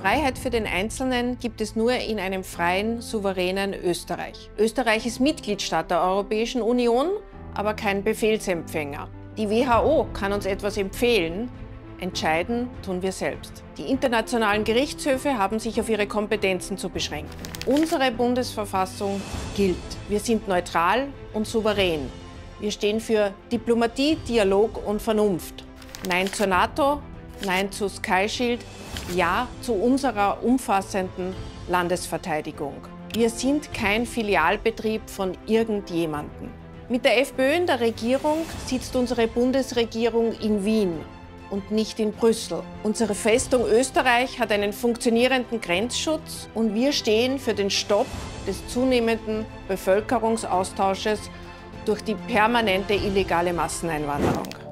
Freiheit für den Einzelnen gibt es nur in einem freien, souveränen Österreich. Österreich ist Mitgliedstaat der Europäischen Union, aber kein Befehlsempfänger. Die WHO kann uns etwas empfehlen, entscheiden tun wir selbst. Die internationalen Gerichtshöfe haben sich auf ihre Kompetenzen zu beschränken. Unsere Bundesverfassung gilt. Wir sind neutral und souverän. Wir stehen für Diplomatie, Dialog und Vernunft. Nein zur NATO, Nein zu Sky Shield, Ja zu unserer umfassenden Landesverteidigung. Wir sind kein Filialbetrieb von irgendjemandem. Mit der FPÖ in der Regierung sitzt unsere Bundesregierung in Wien und nicht in Brüssel. Unsere Festung Österreich hat einen funktionierenden Grenzschutz und wir stehen für den Stopp des zunehmenden Bevölkerungsaustausches durch die permanente illegale Masseneinwanderung.